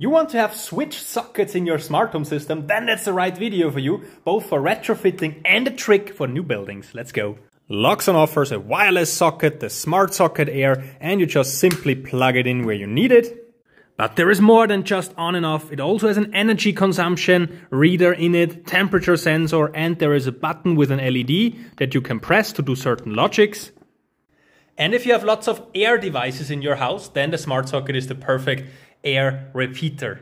You want to have switch sockets in your smart home system? Then that's the right video for you, both for retrofitting and a trick for new buildings. Let's go. Loxone offers a wireless socket, the Smart Socket Air, and you just simply plug it in where you need it. But there is more than just on and off. It also has an energy consumption reader in it, temperature sensor, and there is a button with an LED that you can press to do certain logics. And if you have lots of air devices in your house, then the smart socket is the perfect air repeater.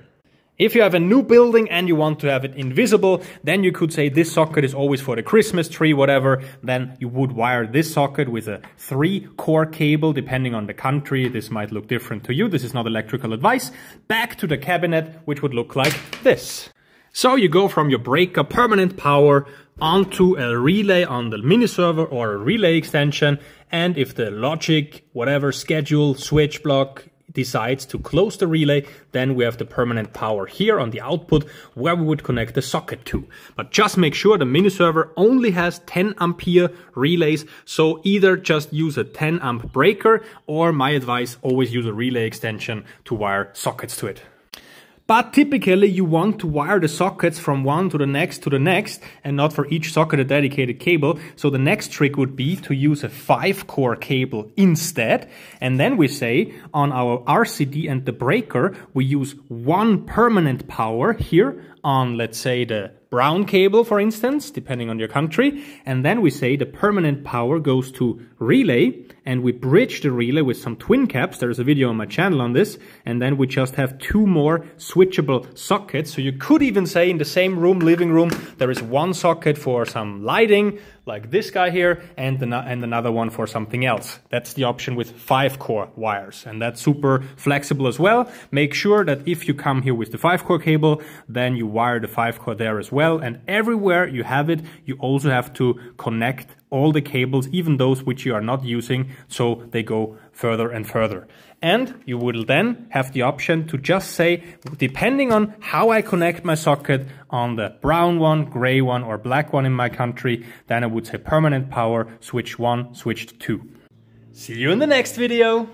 If you have a new building and you want to have it invisible, then you could say this socket is always for the Christmas tree, whatever. Then you would wire this socket with a three core cable, depending on the country. This might look different to you. This is not electrical advice. Back to the cabinet, which would look like this. So you go from your breaker permanent power onto a relay on the mini server or a relay extension. And if the logic, whatever schedule, switch block, decides to close the relay, then we have the permanent power here on the output where we would connect the socket to. But just make sure the mini server only has 10 ampere relays. So either just use a 10 amp breaker or my advice, always use a relay extension to wire sockets to it. But typically you want to wire the sockets from one to the next to the next and not for each socket a dedicated cable. So the next trick would be to use a five core cable instead. And then we say on our RCD and the breaker, we use one permanent power here on, let's say, the brown cable, for instance, depending on your country. And then we say the permanent power goes to relay and we bridge the relay with some twin caps. There's a video on my channel on this. And then we just have two more switchable sockets. So you could even say in the same room, living room, there is one socket for some lighting, like this guy here, and, and another one for something else. That's the option with five core wires. And that's super flexible as well. Make sure that if you come here with the five core cable, then you wire the five core there as well. Well and everywhere you have it, you also have to connect all the cables, even those which you are not using, so they go further and further. And you will then have the option to just say, depending on how I connect my socket on the brown one, gray one, or black one in my country, then I would say permanent power, switch one, switch two. See you in the next video.